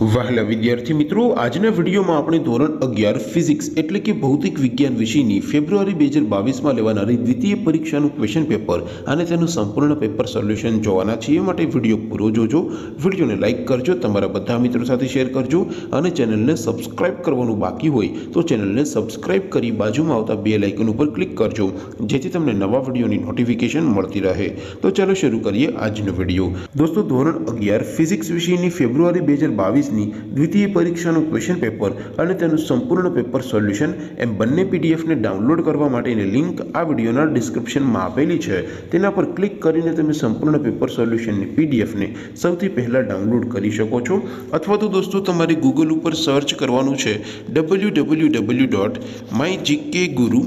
વહાલા વિદ્યાર્થી મિત્રો, આજના વિડીયોમાં આપણે ધોરણ અગિયાર ફિઝિક્સ એટલે કે ભૌતિક વિજ્ઞાન વિષયની ફેબ્રુઆરી બે હજાર બાવીસમાં લેવાનારી દ્વિતીય પરીક્ષાનું ક્વેશ્ચન પેપર અને તેનું સંપૂર્ણ પેપર સોલ્યુશન જોવાના છીએ. માટે વીડિયો પૂરો જોજો. વિડીયોને લાઇક કરજો, તમારા બધા મિત્રો સાથે શેર કરજો અને ચેનલને સબસ્ક્રાઇબ કરવાનું બાકી હોય તો ચેનલને સબસ્ક્રાઇબ કરી બાજુમાં આવતા બે લાઇકન ઉપર ક્લિક કરજો, જેથી તમને નવા વિડીયોની નોટિફિકેશન મળતી રહે. તો ચાલો શરૂ કરીએ આજનો વીડિયો. દોસ્તો, ધોરણ અગિયાર ફિઝિક્સ વિષયની ફેબ્રુઆરી બે હજાર બાવીસની દ્વિતીય પરીક્ષાનું ક્વેશ્ચન પેપર અને તેનું સંપૂર્ણ પેપર સોલ્યુશન એમ બંને પીડીએફને ડાઉનલોડ કરવા માટેની લિંક આ વિડીયોના ડિસ્ક્રિપ્શનમાં આપેલી છે. તેના પર ક્લિક કરીને તમે સંપૂર્ણ પેપર સોલ્યુશનની પીડીએફને સૌથી પહેલાં ડાઉનલોડ કરી શકો છો. અથવા તો દોસ્તો, તમારે ગૂગલ ઉપર સર્ચ કરવાનું છે W W W dot my GK Guru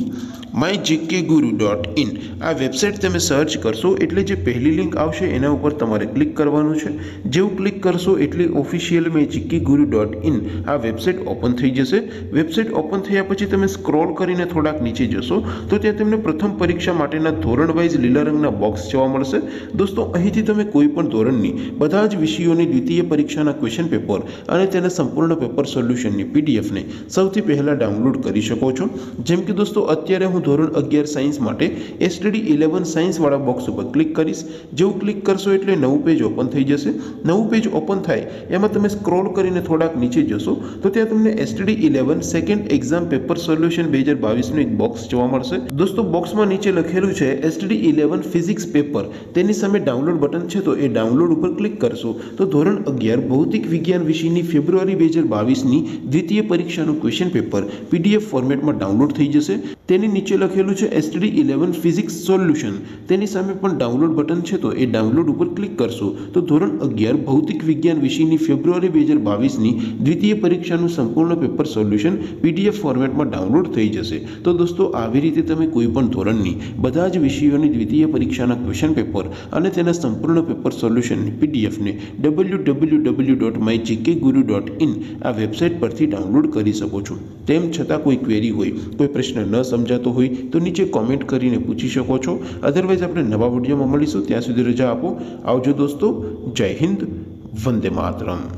my GK Guru dot in આ વેબસાઇટ તમે સર્ચ કરશો એટલે જે પહેલી લિંક આવશે એના ઉપર તમારે ક્લિક કરવાનું છે. જેવું ક્લિક કરશો એટલે official my GK Guru dot in આ વેબસાઇટ ઓપન થઈ જશે. વેબસાઇટ ઓપન થયા પછી તમે સ્ક્રોલ કરીને થોડાક નીચે જશો, તો ત્યાં તમને પ્રથમ પરીક્ષા માટેના ધોરણ વાઇઝ લીલા રંગના બોક્સ જોવા મળશે. દોસ્તો, અહીંથી તમે કોઈ પણ ધોરણની, બધા જ વિષયોની દ્વિતીય પરીક્ષાના ક્વેશ્ચન પેપર અને તેના સંપૂર્ણ પેપર સોલ્યુશનની પીડીએફને સૌથી પહેલાં ડાઉનલોડ કરી શકો છો. જેમ કે દોસ્તો, અત્યારે હું ધોરણ અગિયાર સાયન્સ માટે એસટીડી ઇલેવન સાયન્સવાળા બોક્સ ઉપર ક્લિક કરીશ. જેવું ક્લિક કરશો એટલે નવું પેજ ઓપન થઈ જશે. નવું પેજ ઓપન થાય, એમાં તમે સ્ક્રોલ કરીને થોડાક નીચે જશો, તો ત્યાં તમને STD eleven second exam paper solution બે હજાર બાવીસનું એક બોક્સ જોવા મળશે. દોસ્તો બોક્સમાં નીચે લખેલું છે એસટીડી ઇલેવન ફિઝિક્સ પેપર તેની સામે ડાઉનલોડ બટન છે, તો એ ડાઉનલોડ ઉપર ક્લિક કરશો. તો ધોરણ અગિયાર, ભૌતિક વિજ્ઞાન વિષયની ફેબ્રુઆરી બે હજાર બાવીસની દ્વિતીય પરીક્ષાનું ક્વેશ્ચન પેપર પીડીએફ ફોર્મેટમાં ડાઉનલોડ થઈ જશે. તેની નીચે લખેલું છે એસટીડી ઇલેવન ફિઝિક્સ સોલ્યુશન તેની સામે પણ ડાઉનલોડ બટન છે તો એ ડાઉનલોડ ઉપર ક્લિક કરશો. તો ધોરણ અગિયાર, ભૌતિક વિજ્ઞાન વિષયની ફેબ્રુઆરી બે હજાર બાવીસની દ્વિતીય પરીક્ષાનું સંપૂર્ણ પેપર સોલ્યુશન પીડીએફ ફોર્મેટમાં ડાઉનલોડ થઈ જશે. તો દોસ્તો, આવી રીતે તમે કોઈ પણ ધોરણની બધા જ વિષયોની દ્વિતીય પરીક્ષાના ક્વેશ્ચન પેપર અને તેના સંપૂર્ણ પેપર સોલ્યુશનની પીડીએફને W W W dot my GK Guru dot in આ વેબસાઇટ પરથી ડાઉનલોડ કરી શકો છો. તેમ છતાં કોઈ ક્વેરી હોય, કોઈ પ્રશ્ન ન સમજાતો હોય તો નીચે કોમેન્ટ કરીને પૂછી શકો છો. અધરવાઇઝ આપણે નવા વિડીયોમાં મળીશું. ત્યાં સુધી રજા આપો. આવજો દોસ્તો. જય હિન્દ. વંદે માતરમ.